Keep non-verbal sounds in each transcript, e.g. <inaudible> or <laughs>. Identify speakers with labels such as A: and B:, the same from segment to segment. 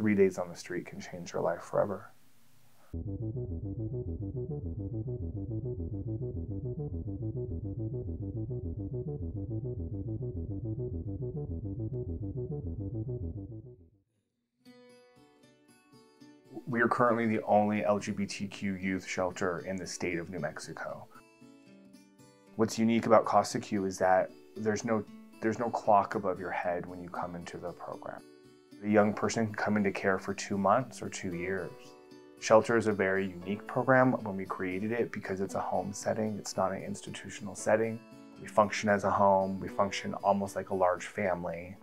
A: three days on the street can change your life forever. We are currently the only LGBTQ youth shelter in the state of New Mexico. What's unique about Casa Q is that there's no there's no clock above your head when you come into the program. A young person come into care for two months or two years. Shelter is a very unique program when we created it because it's a home setting, it's not an institutional setting. We function as a home, we function almost like a large family.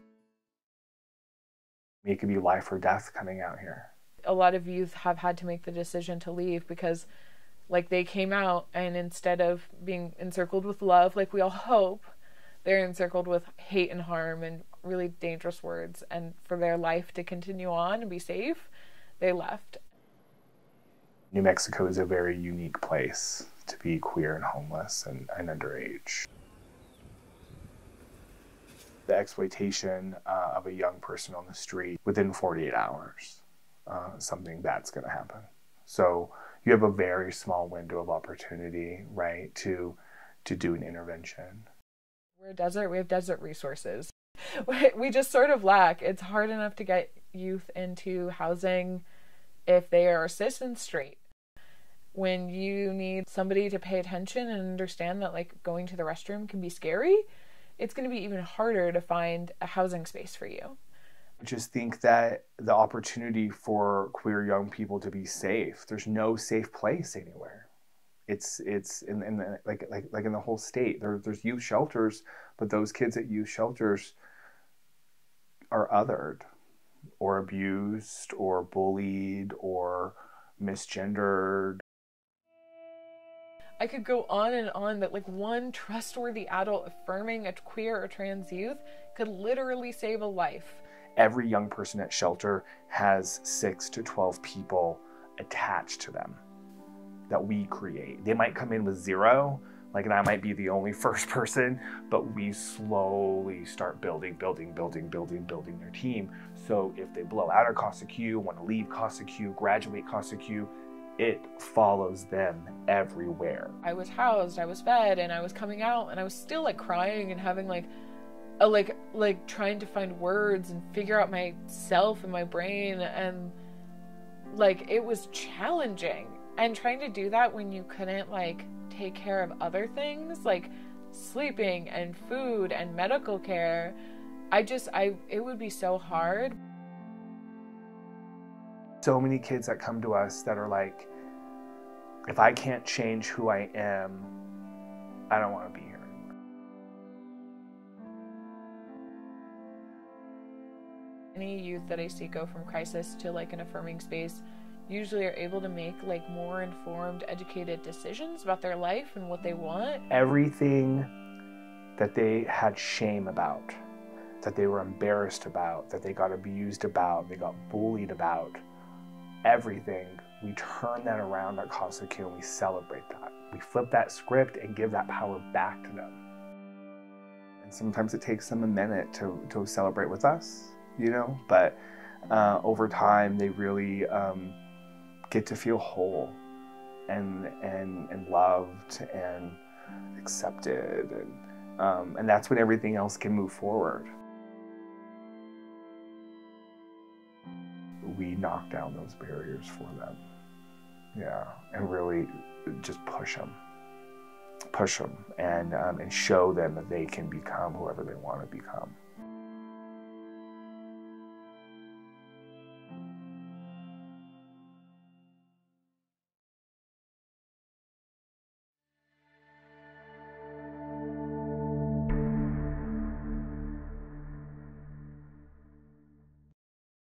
A: It could be life or death coming out here.
B: A lot of youth have had to make the decision to leave because like they came out and instead of being encircled with love like we all hope, they're encircled with hate and harm and really dangerous words and for their life to continue on and be safe, they left.
A: New Mexico is a very unique place to be queer and homeless and, and underage. The exploitation uh, of a young person on the street within 48 hours, uh, something that's going to happen. So you have a very small window of opportunity, right, to to do an intervention.
B: We're a desert. We have desert resources. <laughs> We just sort of lack. It's hard enough to get youth into housing if they are and straight. When you need somebody to pay attention and understand that like going to the restroom can be scary, it's going to be even harder to find a housing space for you.
A: I just think that the opportunity for queer young people to be safe, there's no safe place anywhere. It's it's in, in the, like like like in the whole state. There, there's youth shelters, but those kids at youth shelters are othered or abused or bullied or misgendered.
B: I could go on and on that like one trustworthy adult affirming a queer or trans youth could literally save a life.
A: Every young person at shelter has 6 to 12 people attached to them that we create. They might come in with zero, like and I might be the only <laughs> first person, but we slowly start building, building, building, building, building their team. So if they blow out of Casa Q, want to leave Casa Q, graduate Casa Q, it follows them everywhere.
B: I was housed, I was fed, and I was coming out, and I was still like crying and having like a like like trying to find words and figure out myself and my brain and like it was challenging and trying to do that when you couldn't like take care of other things like sleeping and food and medical care i just i it would be so hard.
A: So many kids that come to us that are like if i can't change who i am i don't want to be here anymore.
B: Any youth that i see go from crisis to like an affirming space usually are able to make like more informed educated decisions about their life and what they want.
A: Everything that they had shame about that they were embarrassed about that they got abused about they got bullied about everything we turn that around at Q and we celebrate that. We flip that script and give that power back to them. And sometimes it takes them a minute to, to celebrate with us you know but uh, over time they really um, get to feel whole and and and loved and accepted and um, and that's when everything else can move forward. We knock down those barriers for them, yeah, and really just push them, push them, and um, and show them that they can become whoever they want to become.